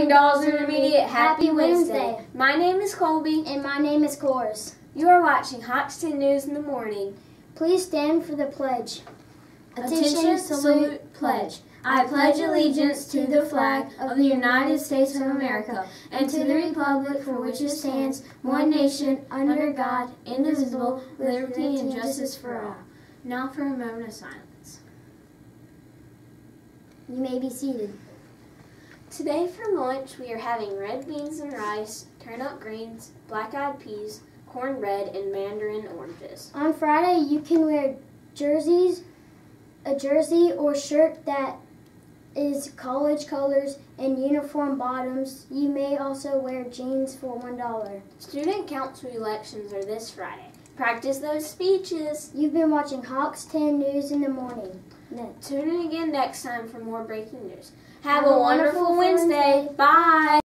morning, Dawes Intermediate. Happy Wednesday. My name is Colby. And my name is Cores. You are watching Hawks 10 News in the Morning. Please stand for the pledge. Attention, salute, pledge. I pledge allegiance to the flag of the United States of America and to the republic for which it stands, one nation, under God, indivisible, with liberty and justice for all. Now for a moment of silence. You may be seated. Today for lunch we are having red beans and rice, turnip greens, black-eyed peas, cornbread, and mandarin oranges. On Friday, you can wear jerseys, a jersey or shirt that is college colors and uniform bottoms. You may also wear jeans for $1. Student council elections are this Friday. Practice those speeches. You've been watching Hawks 10 News in the morning. Tune in again next time for more breaking news. Have, a wonderful Wednesday. Bye.